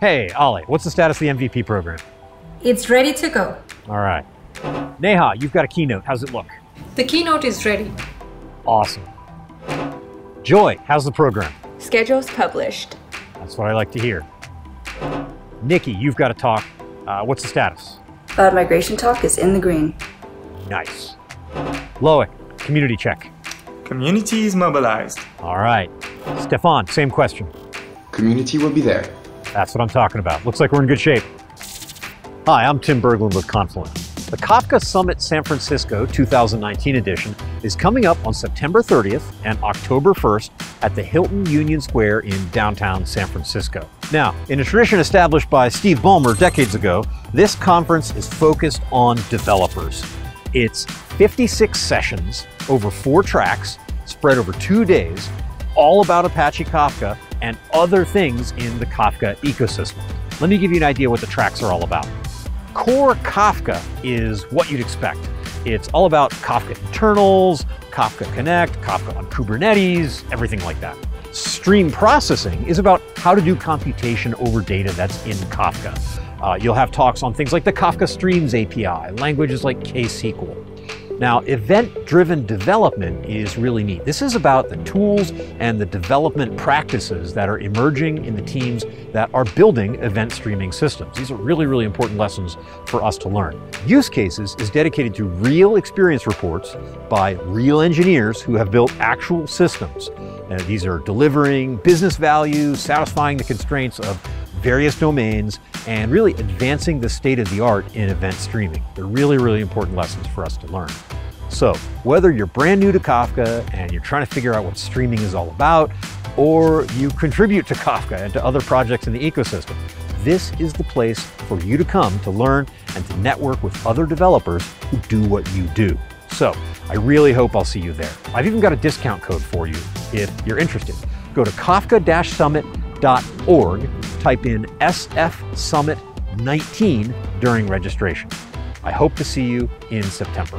Hey, Ollie, what's the status of the MVP program? It's ready to go. All right. Neha, you've got a keynote. How's it look? The keynote is ready. Awesome. Joy, how's the program? Schedules published. That's what I like to hear. Nikki, you've got a talk. Uh, what's the status? Cloud migration talk is in the green. Nice. Loic, community check. Community is mobilized. All right. Stefan, same question. Community will be there. That's what I'm talking about. Looks like we're in good shape. Hi, I'm Tim Berglund with Confluent. The Kafka Summit San Francisco 2019 edition is coming up on September 30th and October 1st at the Hilton Union Square in downtown San Francisco. Now, in a tradition established by Steve Ballmer decades ago, this conference is focused on developers. It's 56 sessions over four tracks spread over two days, all about Apache Kafka and other things in the Kafka ecosystem. Let me give you an idea what the tracks are all about. Core Kafka is what you'd expect. It's all about Kafka internals, Kafka Connect, Kafka on Kubernetes, everything like that. Stream processing is about how to do computation over data that's in Kafka. Uh, you'll have talks on things like the Kafka Streams API, languages like KSQL. Now, event-driven development is really neat. This is about the tools and the development practices that are emerging in the teams that are building event streaming systems. These are really, really important lessons for us to learn. Use Cases is dedicated to real experience reports by real engineers who have built actual systems. Uh, these are delivering business value, satisfying the constraints of various domains, and really advancing the state of the art in event streaming. They're really, really important lessons for us to learn. So, whether you're brand new to Kafka and you're trying to figure out what streaming is all about, or you contribute to Kafka and to other projects in the ecosystem, this is the place for you to come to learn and to network with other developers who do what you do. So, I really hope I'll see you there. I've even got a discount code for you if you're interested. Go to kafka-summit.org type in SF Summit 19 during registration. I hope to see you in September.